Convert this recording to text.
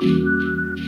Música